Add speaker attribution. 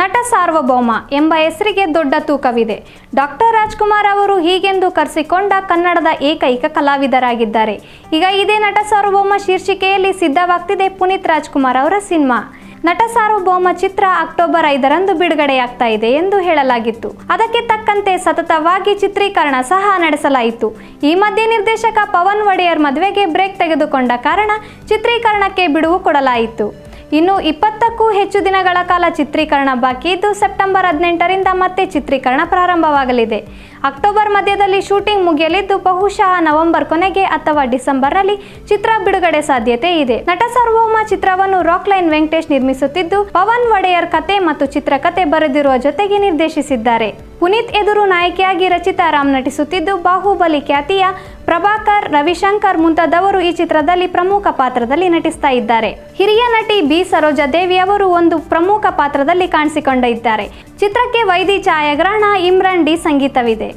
Speaker 1: ನಟ ಸಾರ್ವಭೌಮ ಎಂಬ ಹೆಸರಿಗೆ ದೊಡ್ಡ ತೂಕವಿದೆ. ಡಾಕ್ಟರ್ ರಾಜ್ಕುಮಾರ್ ಅವರು ಹೀಗೆಂದು ಕರೆಸಿಕೊಂಡ ಕನ್ನಡದ ಏಕೈಕ ಕಲಾವಿದರಾಗಿದ್ದಾರೆ. ಈಗ ಇದೇ ನಟ ಸಾರ್ವಭೌಮ ಶೀರ್ಷಿಕೆಯಲ್ಲಿ ಸಿದ್ಧವಾಗ್ತಿದೆ ಪುನೀತ್ ರಾಜ್ಕುಮಾರ್ ಅವರ ಸಿನಿಮಾ. ನಟ ಸಾರ್ವಭೌಮ ಚಿತ್ರ ಅಕ್ಟೋಬರ್ ಐದರಂದು ಬಿಡುಗಡೆಯಾಗ್ತಾ ಇದೆ ಎಂದು ಹೇಳಲಾಗಿತ್ತು. ಅದಕ್ಕೆ ತಕ್ಕಂತೆ ಸತತವಾಗಿ ಚಿತ್ರೀಕರಣ ಸಹ ನಡೆಸಲಾಯಿತು. ಈ ಮಧ್ಯೆ ನಿರ್ದೇಶಕ ಪವನ್ ಒಡೆಯರ್ ಮದುವೆಗೆ ಬ್ರೇಕ್ ತೆಗೆದುಕೊಂಡ ಕಾರಣ ಚಿತ್ರೀಕರಣಕ್ಕೆ ಬಿಡುವು ಕೊಡಲಾಯಿತು. ಇನ್ನು ಇಪ್ಪತ್ತಕ್ಕೂ ಹೆಚ್ಚು ದಿನಗಳ ಕಾಲ ಚಿತ್ರೀಕರಣ ಬಾಕಿ ಇದ್ದು ಸೆಪ್ಟೆಂಬರ್ ಹದಿನೆಂಟರಿಂದ ಮತ್ತೆ ಚಿತ್ರೀಕರಣ ಪ್ರಾರಂಭವಾಗಲಿದೆ. ಅಕ್ಟೋಬರ್ ಮಧ್ಯದಲ್ಲಿ ಶೂಟಿಂಗ್ ಮುಗಿಯಲಿದ್ದು ಬಹುಶಃ ನವೆಂಬರ್ ಕೊನೆಗೆ ಅಥವಾ ಡಿಸೆಂಬರ್ನಲ್ಲಿ ಚಿತ್ರ ಬಿಡುಗಡೆ ಸಾಧ್ಯತೆ ಇದೆ. ನಟ ಸಾರ್ವಭೌಮ ಚಿತ್ರವನ್ನು ರಾಕ್ ಲೈನ್ ವೆಂಕಟೇಶ್ ನಿರ್ಮಿಸುತ್ತಿದ್ದು, ಪವನ್ ಒಡೆಯರ್ ಕತೆ ಮತ್ತು ಚಿತ್ರಕತೆ ಬರೆದಿರುವ ಜೊತೆಗೆ ನಿರ್ದೇಶಿಸಿದ್ದಾರೆ. ಪುನೀತ್ ಎದುರು ನಾಯಕಿಯಾಗಿ ರಚಿತಾ ರಾಮ್ ನಟಿಸುತ್ತಿದ್ದು, ಬಾಹುಬಲಿ ಖ್ಯಾತಿಯ ಪ್ರಭಾಕರ್, ರವಿಶಂಕರ್ ಮುಂತಾದವರು ಈ ಚಿತ್ರದಲ್ಲಿ ಪ್ರಮುಖ ಪಾತ್ರದಲ್ಲಿ ನಟಿಸ್ತಾ ಇದ್ದಾರೆ. ಹಿರಿಯ ನಟಿ ಬಿ. ಸರೋಜಾ ದೇವಿ ಅವರು ಒಂದು ಪ್ರಮುಖ ಪಾತ್ರದಲ್ಲಿ ಕಾಣಿಸಿಕೊಂಡಿದ್ದಾರೆ ಚಿತ್ರಕ್ಕೆ ವೈದಿ ಛಾಯಾಗ್ರಹಣ, ಇಮ್ರಾನ್ ಡಿ ಸಂಗೀತವಿದೆ.